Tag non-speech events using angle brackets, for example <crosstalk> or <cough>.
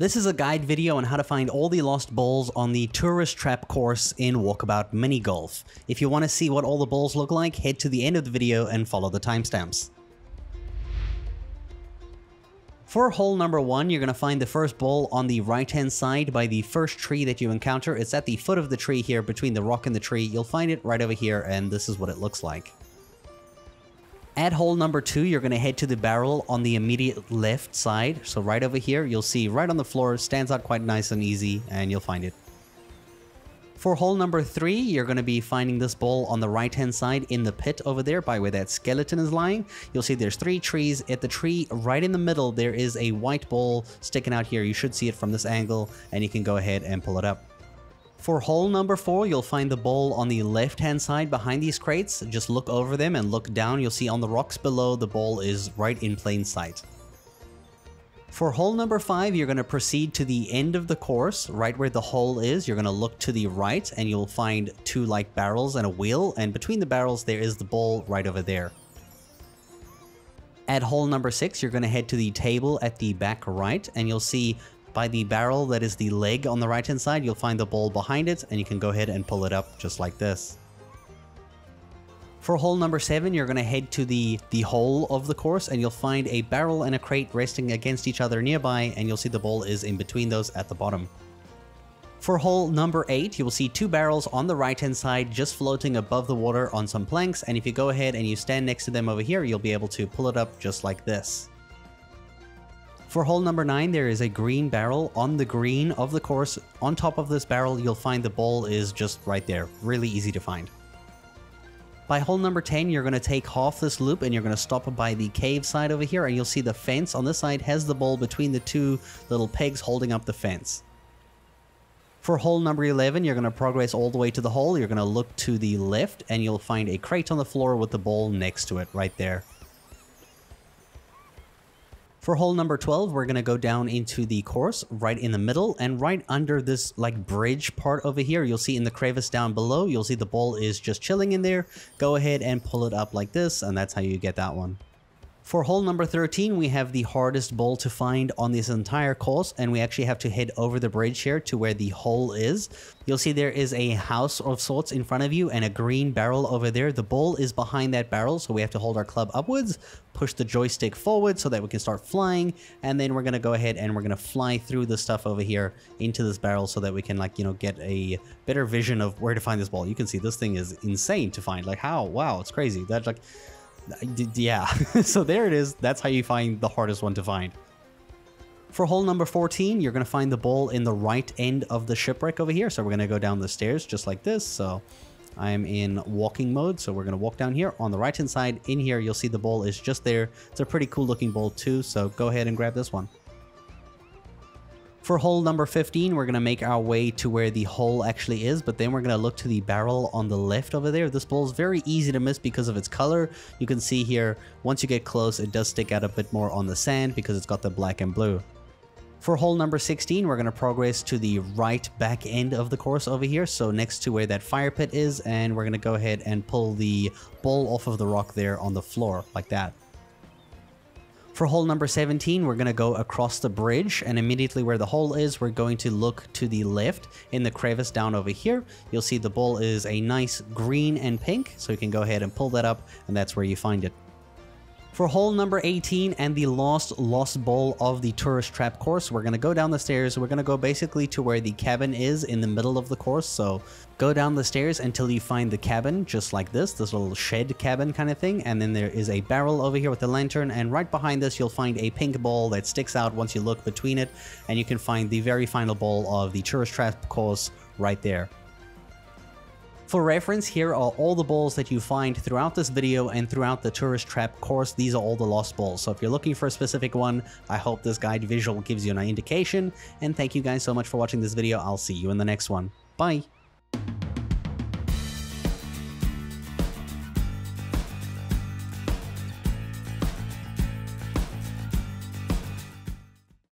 This is a guide video on how to find all the lost balls on the Tourist Trap course in Walkabout Mini Golf. If you want to see what all the balls look like, head to the end of the video and follow the timestamps. For hole number one, you're going to find the first ball on the right hand side by the first tree that you encounter. It's at the foot of the tree here between the rock and the tree. You'll find it right over here and this is what it looks like. At hole number two, you're going to head to the barrel on the immediate left side. So right over here, you'll see right on the floor, stands out quite nice and easy, and you'll find it. For hole number three, you're going to be finding this ball on the right hand side in the pit over there by where that skeleton is lying. You'll see there's three trees. At the tree right in the middle, there is a white ball sticking out here. You should see it from this angle, and you can go ahead and pull it up. For hole number 4, you'll find the bowl on the left-hand side behind these crates. Just look over them and look down. You'll see on the rocks below, the bowl is right in plain sight. For hole number 5, you're going to proceed to the end of the course, right where the hole is. You're going to look to the right, and you'll find two like barrels and a wheel, and between the barrels, there is the bowl right over there. At hole number 6, you're going to head to the table at the back right, and you'll see by the barrel that is the leg on the right hand side, you'll find the bowl behind it and you can go ahead and pull it up just like this. For hole number 7, you're going to head to the, the hole of the course and you'll find a barrel and a crate resting against each other nearby and you'll see the bowl is in between those at the bottom. For hole number 8, you will see two barrels on the right hand side just floating above the water on some planks and if you go ahead and you stand next to them over here, you'll be able to pull it up just like this. For hole number 9, there is a green barrel on the green of the course. On top of this barrel, you'll find the ball is just right there. Really easy to find. By hole number 10, you're going to take half this loop and you're going to stop by the cave side over here and you'll see the fence on this side has the ball between the two little pegs holding up the fence. For hole number 11, you're going to progress all the way to the hole. You're going to look to the left and you'll find a crate on the floor with the ball next to it right there. For hole number 12, we're going to go down into the course right in the middle and right under this like bridge part over here, you'll see in the crevice down below, you'll see the ball is just chilling in there. Go ahead and pull it up like this and that's how you get that one. For hole number 13, we have the hardest bowl to find on this entire course, and we actually have to head over the bridge here to where the hole is. You'll see there is a house of sorts in front of you and a green barrel over there. The bowl is behind that barrel, so we have to hold our club upwards, push the joystick forward so that we can start flying, and then we're going to go ahead and we're going to fly through the stuff over here into this barrel so that we can like, you know, get a better vision of where to find this ball. You can see this thing is insane to find. Like how? Wow, it's crazy. That's like yeah, <laughs> so there it is. That's how you find the hardest one to find. For hole number 14, you're going to find the bowl in the right end of the shipwreck over here. So we're going to go down the stairs just like this. So I'm in walking mode. So we're going to walk down here on the right hand side. In here, you'll see the bowl is just there. It's a pretty cool looking bowl too. So go ahead and grab this one. For hole number 15, we're going to make our way to where the hole actually is, but then we're going to look to the barrel on the left over there. This ball is very easy to miss because of its color. You can see here, once you get close, it does stick out a bit more on the sand because it's got the black and blue. For hole number 16, we're going to progress to the right back end of the course over here, so next to where that fire pit is, and we're going to go ahead and pull the ball off of the rock there on the floor, like that. For hole number 17, we're going to go across the bridge and immediately where the hole is, we're going to look to the left in the crevice down over here. You'll see the ball is a nice green and pink, so you can go ahead and pull that up and that's where you find it. For hole number 18 and the last lost bowl of the tourist trap course, we're going to go down the stairs. We're going to go basically to where the cabin is in the middle of the course. So go down the stairs until you find the cabin, just like this, this little shed cabin kind of thing. And then there is a barrel over here with a lantern. And right behind this, you'll find a pink ball that sticks out once you look between it. And you can find the very final ball of the tourist trap course right there. For reference, here are all the balls that you find throughout this video and throughout the tourist trap course. These are all the lost balls. So if you're looking for a specific one, I hope this guide visual gives you an indication. And thank you guys so much for watching this video. I'll see you in the next one. Bye!